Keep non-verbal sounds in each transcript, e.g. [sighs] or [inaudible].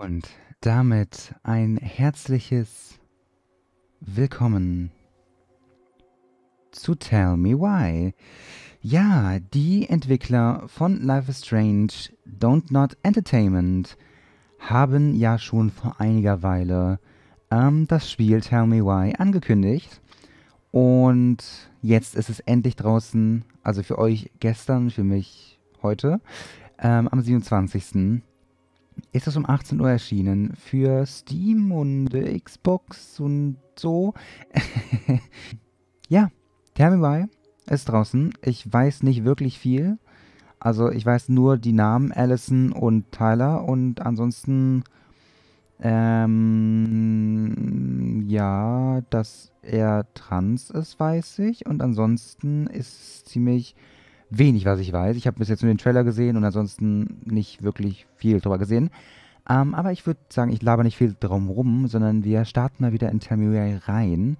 Und damit ein herzliches Willkommen zu Tell Me Why. Ja, die Entwickler von Life is Strange, Don't Not Entertainment, haben ja schon vor einiger Weile ähm, das Spiel Tell Me Why angekündigt. Und jetzt ist es endlich draußen, also für euch gestern, für mich heute, ähm, am 27. ist es um 18 Uhr erschienen für Steam und Xbox und so. [laughs] ja, Tell Me Why ist draußen. Ich weiß nicht wirklich viel. Also ich weiß nur die Namen Allison und Tyler und ansonsten ähm, ja, dass er trans ist, weiß ich. Und ansonsten ist ziemlich wenig, was ich weiß. Ich habe bis jetzt nur den Trailer gesehen und ansonsten nicht wirklich viel drüber gesehen. Ähm, aber ich würde sagen, ich laber nicht viel drum rum, sondern wir starten mal wieder in Tamurai rein.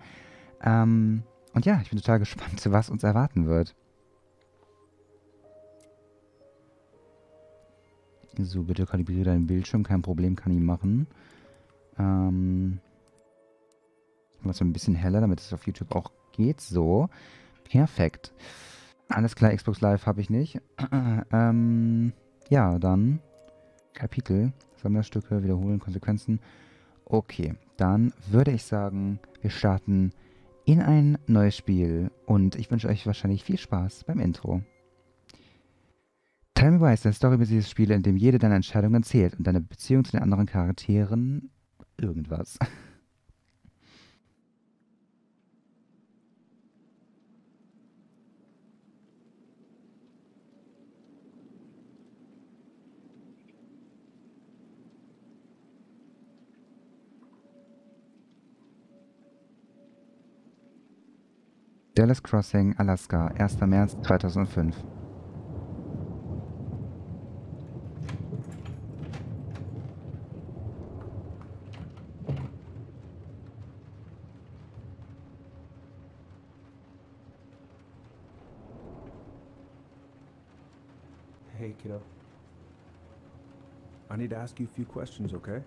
Ähm, und ja, ich bin total [laughs] gespannt, was uns erwarten wird. So, bitte kalibriere deinen Bildschirm. Kein Problem, kann ich machen. Ähm, was ein bisschen heller, damit es auf YouTube auch geht. So. Perfekt. Alles klar, Xbox Live habe ich nicht. [clears throat] ähm, ja, dann Kapitel, Sammlerstücke, wiederholen, Konsequenzen. Okay, dann würde ich sagen, wir starten in ein neues Spiel und ich wünsche euch wahrscheinlich viel Spaß beim Intro. Tell Me Why ist ein storybasiertes Spiel, in dem jede deiner Entscheidungen zählt und deine Beziehung zu den anderen Charakteren irgendwas. [laughs] Dallas Crossing, Alaska, 1. März 2005. Hey, kiddo. I need to ask you a few questions, okay?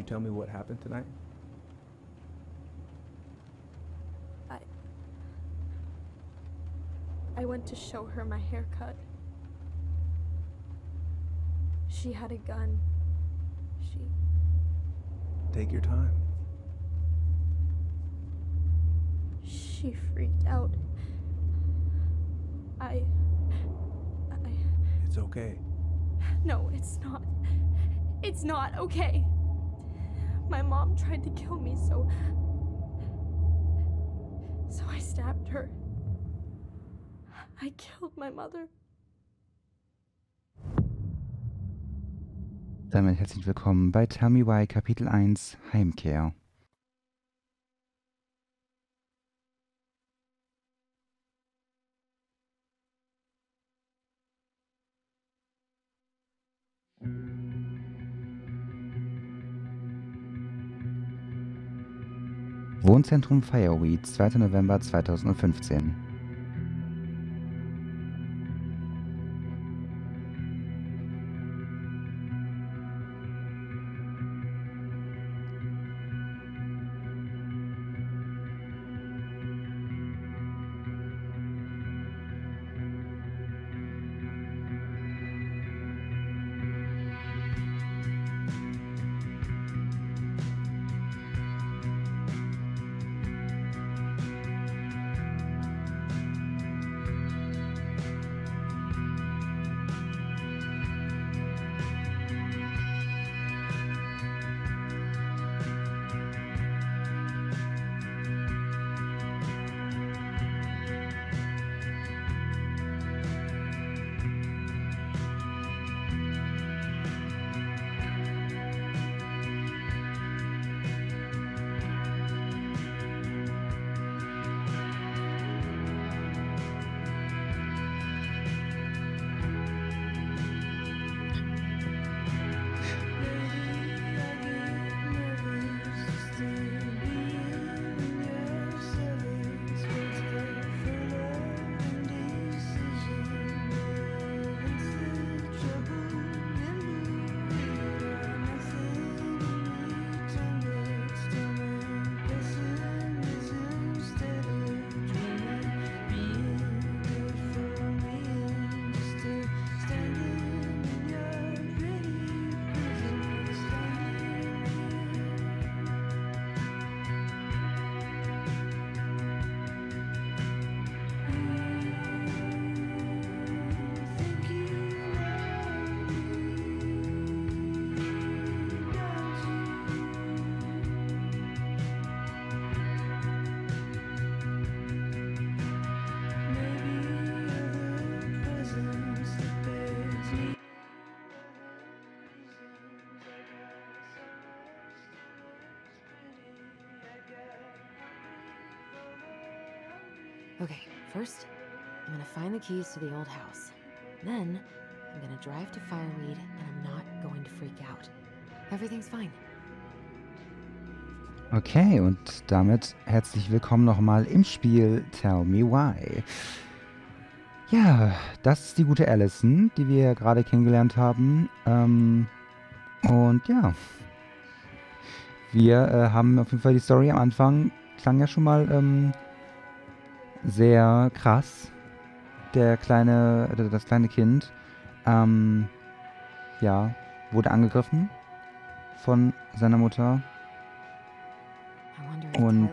You tell me what happened tonight? I. I went to show her my haircut. She had a gun. She. Take your time. She freaked out. I. I. It's okay. No, it's not. It's not okay. My mom tried to kill me, so. So I stabbed her. I killed my mother. Damit herzlich willkommen bei Tell Me Why Kapitel 1 Heimkehr. Wohnzentrum Fireweed, 2. November 2015. Okay, first, I'm gonna find the keys to the old house. Then, I'm gonna drive to Fireweed and I'm not going to freak out. Everything's fine. Okay, und damit herzlich willkommen nochmal im Spiel Tell Me Why. Ja, das ist die gute Allison, die wir gerade kennengelernt haben. Ähm, und ja, wir äh, haben auf jeden Fall die Story am Anfang, klang ja schon mal ähm, sehr krass. Der kleine, das kleine Kind, ähm, ja, wurde angegriffen von seiner Mutter. Und-.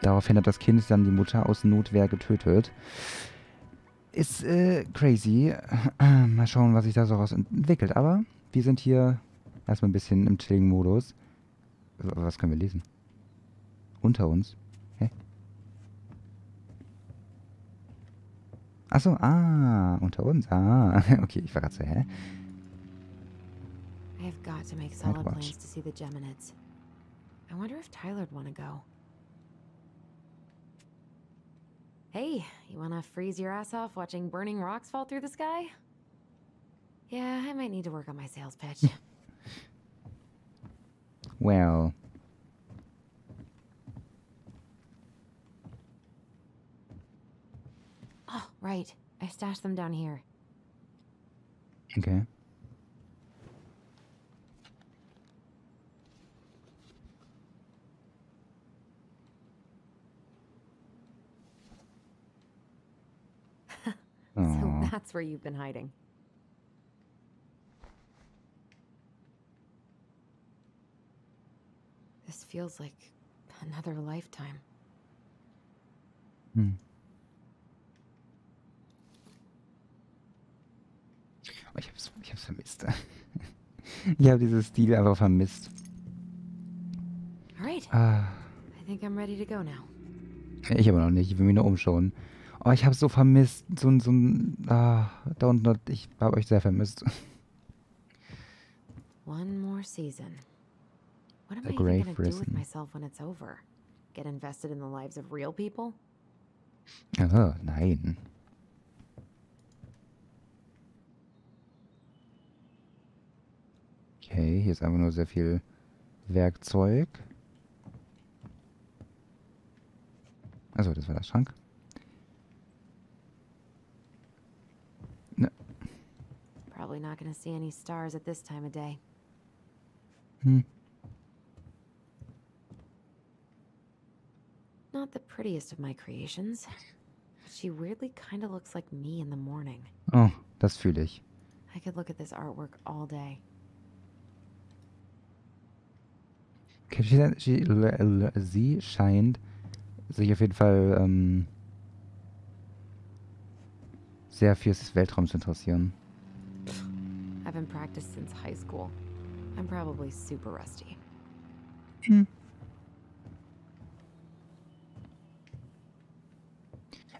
Daraufhin hat das Kind dann die Mutter aus Notwehr getötet. Ist äh, crazy. [clears throat] Mal schauen, was sich da so raus entwickelt. Aber wir sind hier erstmal ein bisschen im chilligen Modus. Was können wir lesen? Unter uns? Hä? Achso, ah, unter uns. Ah, [laughs] okay, ich war gerade so, hä? I have got to make solid plans to see the Geminids. I wonder if Tyler'd want to go. Hey, you want to freeze your ass off watching burning rocks fall through the sky? Yeah, I might need to work on my sales pitch. [laughs] Well, oh, right. I stashed them down here. okay. [laughs] So that's where you've been hiding. Feels like another lifetime. Hm. Oh, ich hab's, ich hab's vermisst. [laughs] ich habe dieses Stil einfach vermisst. All right, Ah, I think I'm ready to go now. ich aber noch nicht. Ich will mich nur umschauen. Oh, ich hab's so vermisst. So ein, so ein, ah, da unten, ich habe euch sehr vermisst. One more season. What am The I even gonna do with myself when it's over? Get invested in the lives of real people? Uh-huh, Aha, nein. Okay, hier ist einfach nur sehr viel Werkzeug. Also, das war der Schrank. Probably not gonna see any stars at this time of day. Hm. Not the prettiest of my creations. She weirdly kind of looks like me in the morning. Oh, das fühle ich. I could look at this artwork all day. Okay, l- l- sie scheint sich auf jeden Fall ähm, sehr fürs Weltraum zu interessieren. I've been practiced since high school. I'm probably super rusty.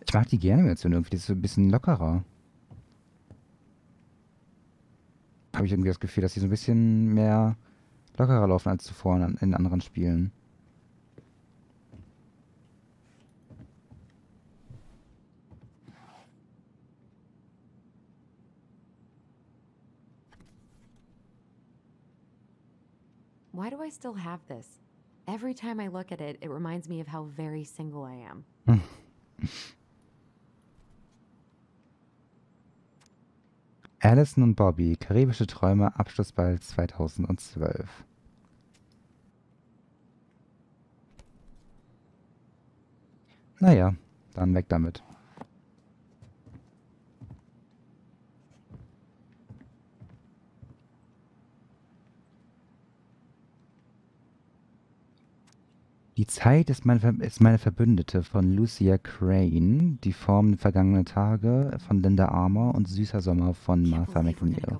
Ich mag die Animation irgendwie, die ist so ein bisschen lockerer. Habe ich irgendwie das Gefühl, dass die so ein bisschen mehr lockerer laufen als zuvor in, in anderen Spielen. Why do I still have this? Every time I look at it, it reminds me of how very single I am. [laughs] Alison und Bobby, Karibische Träume, Abschlussball 2012. Naja, dann weg damit. Die Zeit ist meine, Ver- ist meine Verbündete von Lucia Crane, Die Formen vergangener Tage von Linda Armour und Süßer Sommer von Martha McNeil. [sighs]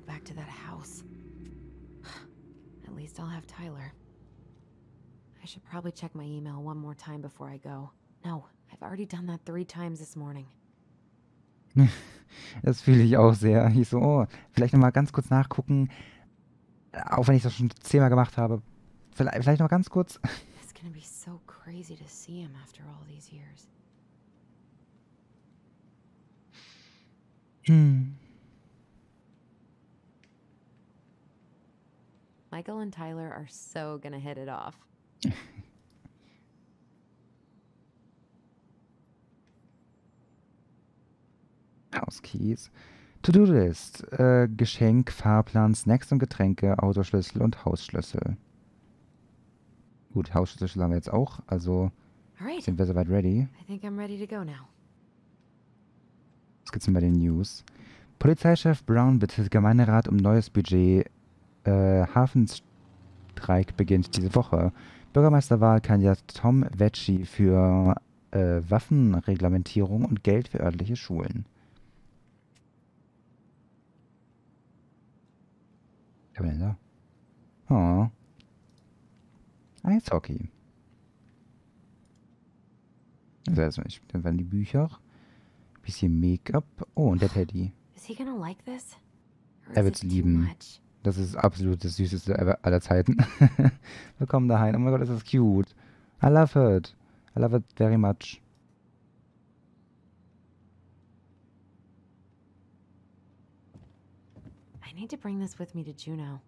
should probably check my email one more time before I go. No, I've already done that three times this morning. [laughs] Das fühle ich auch sehr. Ich so, oh, vielleicht nochmal ganz kurz nachgucken. Auch wenn ich das schon zehnmal gemacht habe, vielleicht, vielleicht noch ganz kurz. It's gonna be so crazy to see him after all these years. Hm. Michael and Tyler are so gonna hit it off. [laughs] House Keys. To-Do-List. Äh, Geschenk, Fahrplan, Snacks und Getränke, Autoschlüssel und Hausschlüssel. Gut, Hausschlüssel haben wir jetzt auch, also Alright, sind wir soweit ready. I think I'm ready to go now. Was gibt's denn bei den News? Polizeichef Brown bittet Gemeinderat um neues Budget. Äh, Hafenstreik beginnt diese Woche. Bürgermeisterwahlkandidat Tom Vecchi für äh, Waffenreglementierung und Geld für örtliche Schulen. Da? Oh. Eishockey. Also erstmal, ich- dann waren die Bücher. Bisschen Make-up. Oh, und der Teddy. Is he gonna like Er wird's too lieben. Das ist absolut das süßeste aller Zeiten. [laughs] Willkommen daheim. Oh mein Gott, ist das cute. I love it. I love it very much. I need to bring this with me to Juneau.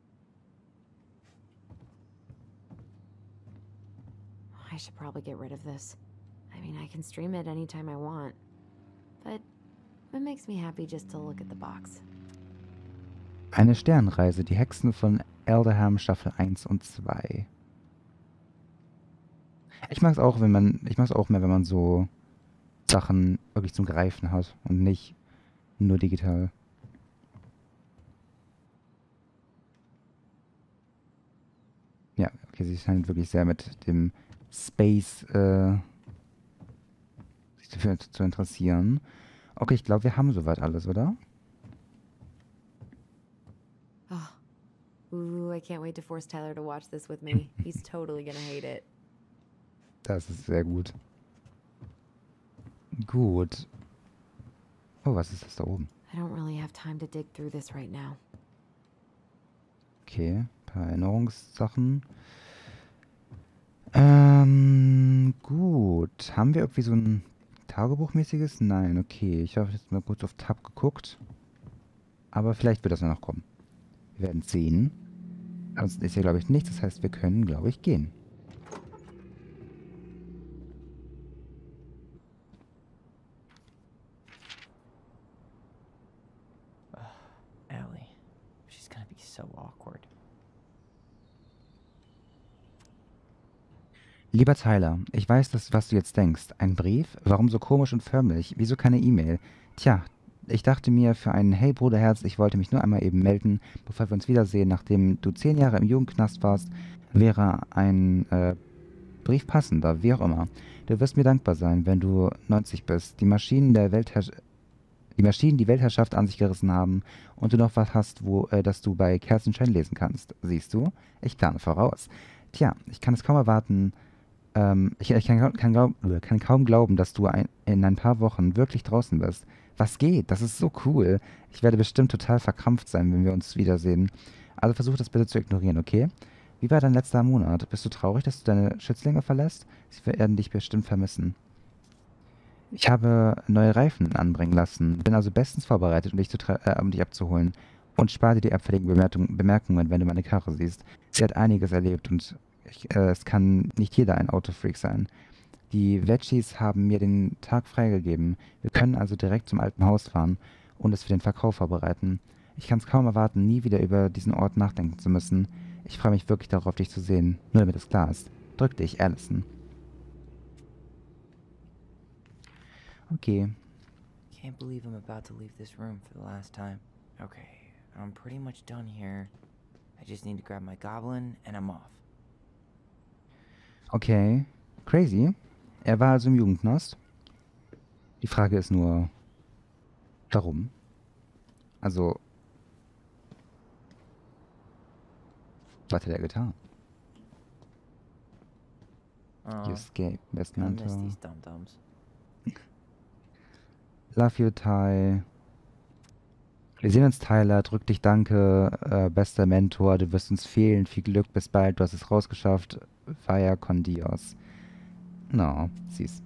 I should probably get rid of this. I mean, I can stream it anytime I want. But it makes me happy just to look at the box. Eine Sternreise, die Hexen von Elderham Staffel 1 und 2. Ich mag es auch, wenn man, ich mag es auch mehr, wenn man so Sachen wirklich zum Greifen hat und nicht nur digital. Ja, okay, sie scheint wirklich sehr mit dem Space äh, sich dafür zu interessieren. Okay, ich glaube, wir haben soweit alles, oder? Oh. Ooh, I can't wait to force Tyler to watch this with me. [laughs] He's totally gonna hate it. Das ist sehr gut. Gut. Oh, was ist das da oben? I don't really have time to dig through this right now. Okay, ein paar Erinnerungssachen. Ähm, gut. Haben wir irgendwie so ein Tagebuchmäßiges? Nein, okay. Ich habe jetzt mal kurz auf Tab geguckt. Aber vielleicht wird das ja noch kommen. Wir werden sehen. Ansonsten ist hier, glaube ich, nichts. Das heißt, wir können, glaube ich, gehen. Allie. She's gonna be so awkward. Lieber Tyler, ich weiß, dass, was du jetzt denkst. Ein Brief? Warum so komisch und förmlich? Wieso keine E-Mail? Tja, ich dachte mir für ein Hey Bruderherz, ich wollte mich nur einmal eben melden, bevor wir uns wiedersehen, nachdem du zehn Jahre im Jugendknast warst, wäre ein äh, Brief passender, wie auch immer. Du wirst mir dankbar sein, wenn du 90 bist, die Maschinen der Weltherr die Maschinen die Weltherrschaft an sich gerissen haben und du noch was hast, wo, äh, das du bei Kerzenschein lesen kannst. Siehst du? Ich plane voraus. Tja, ich kann es kaum erwarten, ähm, ich, ich kann, kann, glaub, äh, kann kaum glauben, dass du ein, in ein paar Wochen wirklich draußen bist. Was geht? Das ist so cool. Ich werde bestimmt total verkrampft sein, wenn wir uns wiedersehen. Also versuch das bitte zu ignorieren, okay? Wie war dein letzter Monat? Bist du traurig, dass du deine Schützlinge verlässt? Sie werden dich bestimmt vermissen. Ich habe neue Reifen anbringen lassen, bin also bestens vorbereitet, um dich, äh, um dich abzuholen. Und spare dir die abfälligen Bemerkung, Bemerkungen, wenn du meine Karre siehst. Sie hat einiges erlebt und ich, äh, es kann nicht jeder ein Autofreak sein. Die Veggies haben mir den Tag freigegeben. Wir können also direkt zum alten Haus fahren und es für den Verkauf vorbereiten. Ich kann es kaum erwarten, nie wieder über diesen Ort nachdenken zu müssen. Ich freue mich wirklich darauf, dich zu sehen. Nur damit es klar ist. Drück dich, Allison. Okay. Can't believe I'm about to leave this room for the last time. Okay, I'm pretty much done here. I just need to grab my goblin and I'm off. Okay. Crazy. Er war also im Jugendknast. Die Frage ist nur, warum? Also, was hat er getan? Oh, You escape. Best I miss Mentor. these dum-dums. Love you, Ty. Wir sehen uns, Tyler. Drück dich, danke. Äh, bester Mentor. Du wirst uns fehlen. Viel Glück. Bis bald. Du hast es rausgeschafft. Vaya con Dios. No, süß.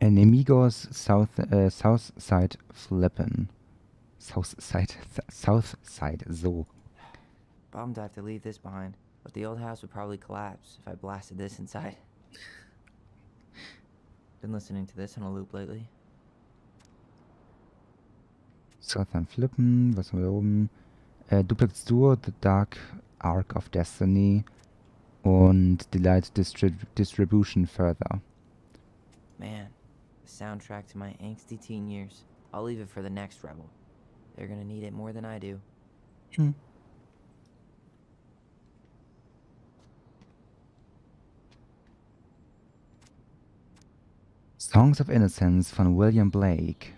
Enemigos South, uh, äh, South Side Flippin. South Side, [laughs] South Side, so. Bummed I have to leave this behind, but the old house would probably collapse if I blasted this inside. Been listening to this on a loop lately. Southern Flippen, was haben wir oben? Äh, Duplex Duo, The Dark Arc of Destiny und Delight Distrib Distribution Further. Man, the soundtrack to my angsty teen years. I'll leave it for the next rebel. They're gonna need it more than I do. Hm. Songs of Innocence von William Blake.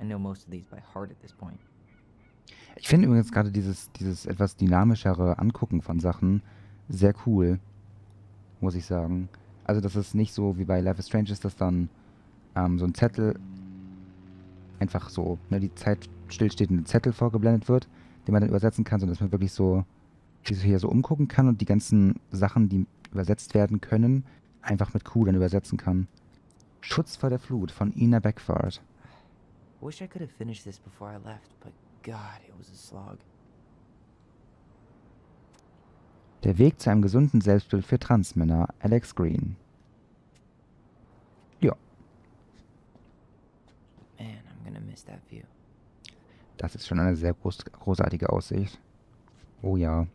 I know most of these by heart at. Ich finde übrigens gerade dieses, dieses etwas dynamischere Angucken von Sachen sehr cool, muss ich sagen. Also, dass es nicht so wie bei Life is Strange ist, dass dann ähm, so ein Zettel einfach so, ne, die Zeit stillsteht und ein Zettel vorgeblendet wird, den man dann übersetzen kann, sondern dass man wirklich so sich hier so umgucken kann und die ganzen Sachen, die übersetzt werden können, einfach mit Q dann übersetzen kann. Schutz vor der Flut von Ina Beckford. Wish I could have finished this before I left, but God, it was a slog. Der Weg zu einem gesunden Selbstbild für Transmänner, Alex Green. Ja, Man, I'm gonna miss that view. das ist schon eine sehr groß, großartige Aussicht. Oh ja.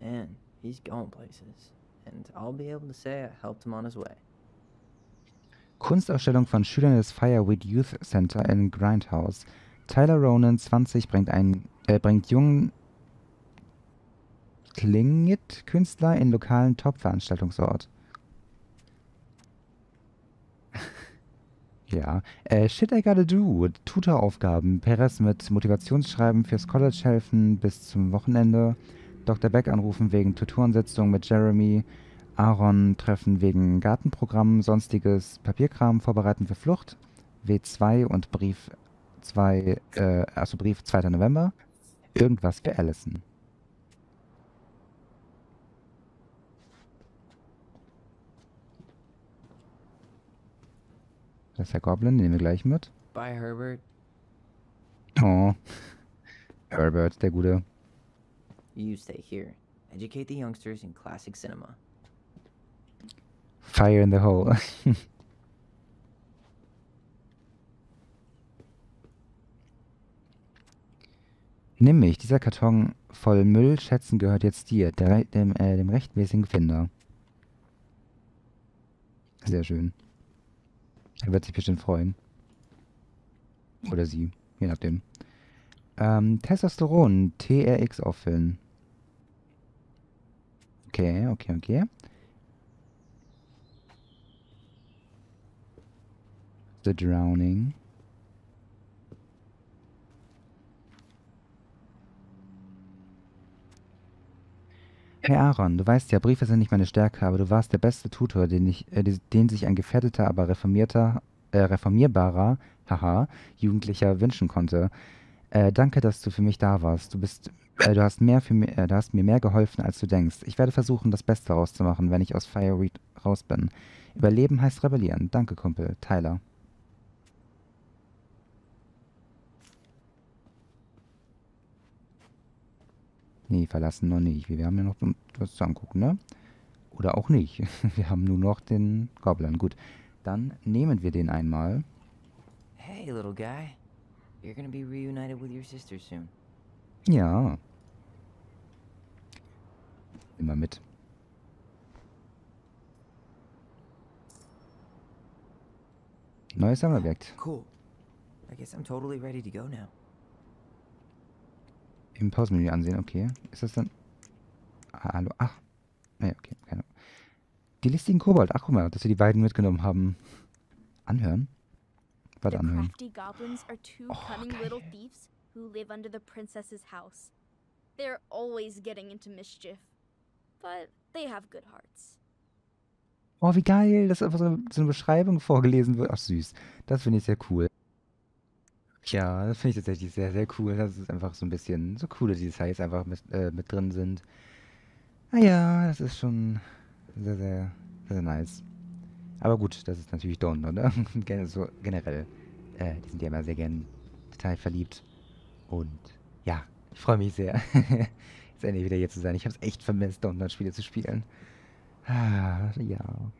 Man, he's going places. And I'll be able to say I helped him on his way. Kunstausstellung von Schülern des Fireweed Youth Center in Grindhouse. Tyler Ronan, 20, bringt, einen, äh, bringt jungen Klingit-Künstler in lokalen Top-Veranstaltungsort. [laughs] ja. Äh, Shit I Gotta Do, Tutoraufgaben. Peres mit Motivationsschreiben fürs College helfen bis zum Wochenende. Dr. Beck anrufen wegen Tutorensitzung mit Jeremy. Aaron treffen wegen Gartenprogramm, sonstiges Papierkram vorbereiten für Flucht. W2 und Brief 2, äh, also Brief 2. November. Irgendwas für Allison. Das ist der Goblin, den nehmen wir gleich mit. Bye, Herbert. Oh. Herbert, der Gute. You stay here. Educate the youngsters in classic cinema. Fire in the hole. [laughs] Nimm mich, dieser Karton voll Müll, Schätzen gehört jetzt dir, der, dem, äh, dem rechtmäßigen Finder. Sehr schön. Er wird sich bestimmt freuen. Oder sie, je nachdem. Ähm, Testosteron, TRX auffüllen. Okay, okay, okay. The Drowning. Hey Aaron, du weißt ja, Briefe sind nicht meine Stärke, aber du warst der beste Tutor, den, ich, äh, den sich ein gefährdeter, aber reformierter, äh, reformierbarer, haha, Jugendlicher wünschen konnte. Äh, danke, dass du für mich da warst. Du bist, äh, du hast mehr für mir, äh, du hast mir mehr geholfen, als du denkst. Ich werde versuchen, das Beste rauszumachen, wenn ich aus Fireweed raus bin. Überleben heißt rebellieren. Danke, Kumpel. Tyler. Nee, verlassen noch nicht. Wir haben ja noch was zu angucken, ne? Oder auch nicht. [laughs] Wir haben nur noch den Goblin. Gut, dann nehmen wir den einmal. Hey, little guy. You're gonna be reunited with your sister soon. Ja. Immer mit. Neues Sammelobjekt. Cool. I guess I'm totally ready to go now. Im Pausenmenü ansehen, okay. Ist das dann... Ah, hallo, ach. Nee, okay, keine Ahnung. Die listigen Kobold. Ach, guck mal, dass wir die beiden mitgenommen haben. Anhören? Was The anhören? crafty goblins are two Oh, cunning little geil. thieves who live under the princess's house. They're always getting into mischief. But they have good hearts. Oh, wie geil, dass einfach so, so eine Beschreibung vorgelesen wird. Ach, süß. Das finde ich sehr cool. Ja, das finde ich tatsächlich sehr, sehr cool. dass es einfach so ein bisschen so coole Details einfach mit, äh, mit drin sind. Ah ja, das ist schon sehr, sehr, sehr, sehr nice. Aber gut, das ist natürlich Don, oder? [laughs] So generell. Äh, die sind ja immer sehr gern detailverliebt. Und ja, ich freue mich sehr, [laughs] jetzt endlich wieder hier zu sein. Ich habe es echt vermisst, Don-Spiele zu spielen. Ah, ja.